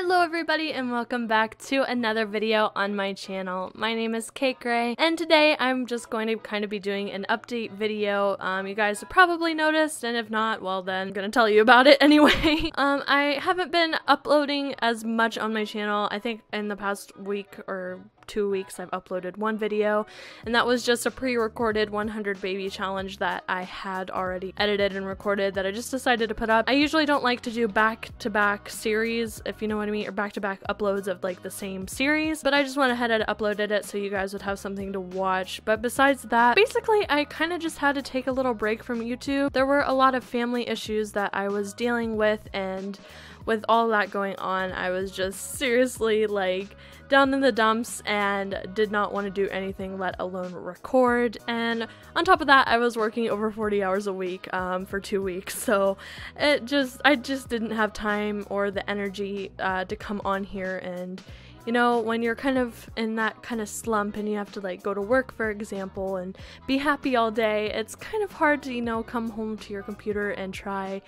Hello everybody and welcome back to another video on my channel. My name is Kayk Rae and today I'm just going to kind of be doing an update video. Um, you guys have probably noticed and if not, well then I'm gonna tell you about it anyway. um, I haven't been uploading as much on my channel. I think in the past week or two weeks I've uploaded one video and that was just a pre-recorded 100 baby challenge that I had already edited and recorded that I just decided to put up. I usually don't like to do back-to-back series if you know what I mean or back-to-back -back uploads of like the same series but I just went ahead and uploaded it so you guys would have something to watch but besides that basically I kind of just had to take a little break from YouTube. There were a lot of family issues that I was dealing with and with all that going on I was just seriously like down in the dumps and did not want to do anything let alone record. And on top of that I was working over 40 hours a week um, for two weeks. So it just I just didn't have time or the energy uh, to come on here. And you know when you're kind of in that kind of slump and you have to like go to work for example and be happy all day it's kind of hard to you know come home to your computer and try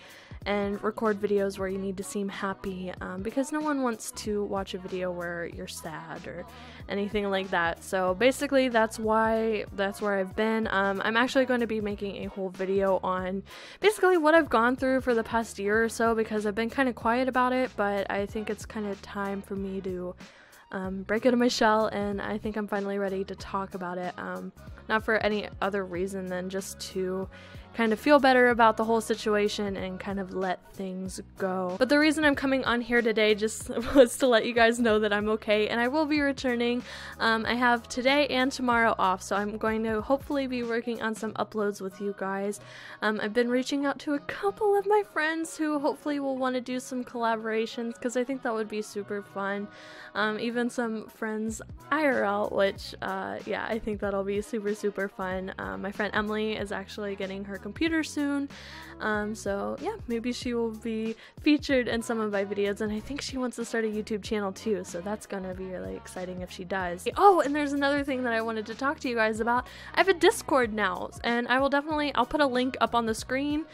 and record videos where you need to seem happy um, because no one wants to watch a video where you're sad or anything like that. So basically that's why that's where I've been. Um, I'm actually going to be making a whole video on basically what I've gone through for the past year or so because I've been kind of quiet about it, but I think it's kind of time for me to um, break out of my shell, and I think I'm finally ready to talk about it. Um, not for any other reason than just to kind of feel better about the whole situation and kind of let things go. But the reason I'm coming on here today just was to let you guys know that I'm okay and I will be returning. Um, I have today and tomorrow off, so I'm going to hopefully be working on some uploads with you guys. Um, I've been reaching out to a couple of my friends who hopefully will want to do some collaborations because I think that would be super fun. Um, even some friends IRL, which, uh, yeah, I think that'll be super, super fun. Um, my friend Emily is actually getting her computer soon. Um, so yeah, maybe she will be featured in some of my videos, and I think she wants to start a YouTube channel too, so that's gonna be really exciting if she does. Oh, and there's another thing that I wanted to talk to you guys about. I have a Discord now, and I will definitely, I'll put a link up on the screen.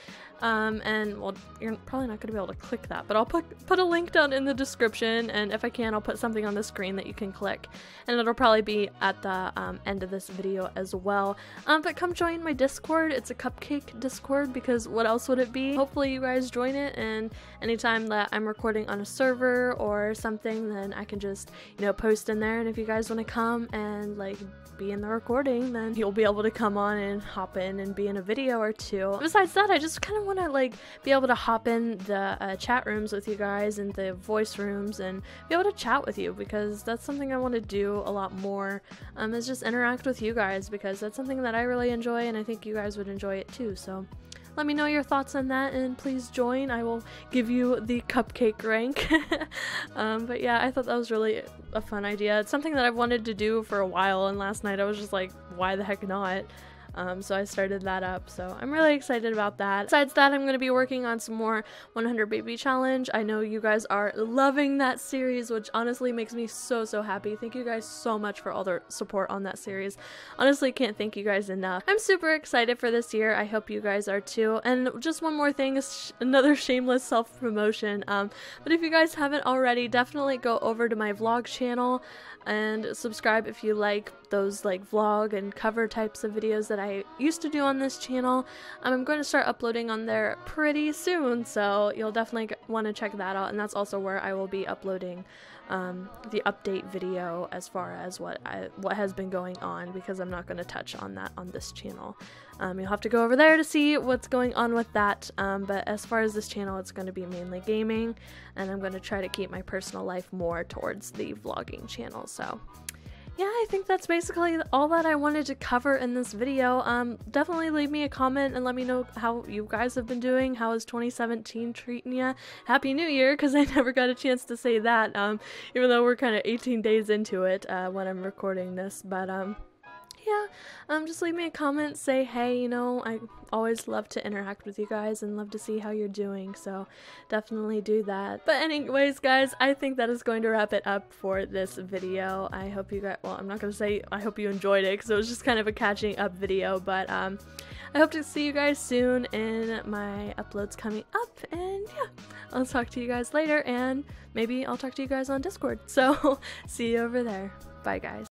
Um, and well, you're probably not going to be able to click that, but I'll put put a link down in the description, and if I can, I'll put something on the screen that you can click, and it'll probably be at the um, end of this video as well. Um, but come join my Discord. It's a CupKayk Discord because what else would it be? Hopefully you guys join it, and anytime that I'm recording on a server or something, then I can just you know post in there, and if you guys want to come and like be in the recording, then you'll be able to come on and hop in and be in a video or two. Besides that, I just kind of want to like be able to hop in the uh, chat rooms with you guys and the voice rooms and be able to chat with you because that's something I want to do a lot more um, is just interact with you guys because that's something that I really enjoy and I think you guys would enjoy it too. So let me know your thoughts on that and please join. I will give you the CupKayk rank. um, but yeah, I thought that was really a fun idea. It's something that I've wanted to do for a while and last night I was just like, why the heck not? Um, so I started that up. So I'm really excited about that. Besides that, I'm going to be working on some more 100 Baby Challenge. I know you guys are loving that series, which honestly makes me so, so happy. Thank you guys so much for all the support on that series. Honestly, can't thank you guys enough. I'm super excited for this year. I hope you guys are too. And just one more thing is sh another shameless self-promotion. Um, but if you guys haven't already, definitely go over to my vlog channel and subscribe if you like those like vlog and cover types of videos that I used to do on this channel. Um, I'm going to start uploading on there pretty soon, so you'll definitely want to check that out. And that's also where I will be uploading um, the update video as far as what I, what has been going on because I'm not going to touch on that on this channel. Um, you'll have to go over there to see what's going on with that. Um, but as far as this channel, it's going to be mainly gaming, and I'm going to try to keep my personal life more towards the vlogging channel. So yeah, I think that's basically all that I wanted to cover in this video. Um, definitely leave me a comment and let me know how you guys have been doing. How is 2017 treating you? Happy New Year, because I never got a chance to say that, um, even though we're kind of 18 days into it uh, when I'm recording this. But um, yeah, um, just leave me a comment, say hey, you know, I always love to interact with you guys and love to see how you're doing, so definitely do that. But anyways, guys, I think that is going to wrap it up for this video. I hope you guys, well, I'm not to say I hope you enjoyed it because it was just kind of a catching up video, but um, I hope to see you guys soon in my uploads coming up, and yeah, I'll talk to you guys later, and maybe I'll talk to you guys on Discord. So, see you over there. Bye, guys.